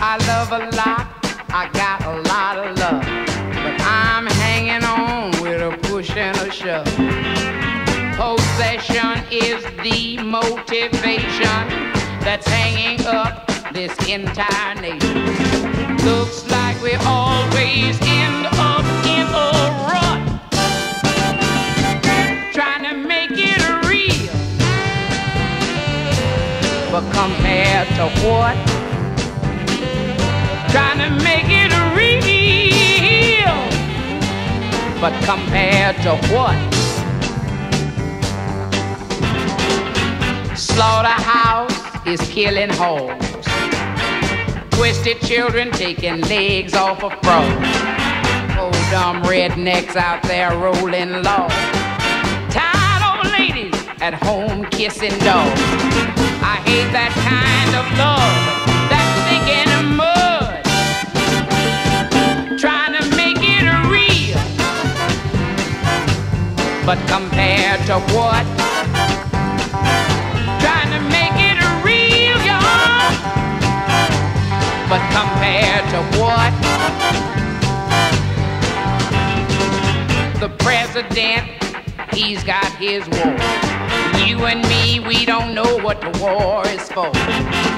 of a lot, I got a lot of love. But I'm hanging on with a push and a shove. Possession is the motivation that's hanging up this entire nation. Looks like we always end up in a rut. Trying to make it real. But compared to what? Trying to make it real. But compared to what? Slaughterhouse is killing hoes. Twisted children taking legs off of frogs. Old dumb rednecks out there rolling low. Tired old ladies at home kissing dogs. I hate that kind of love But compared to what? Trying to make it real, y'all. But compared to what? The president, he's got his war. You and me, we don't know what the war is for.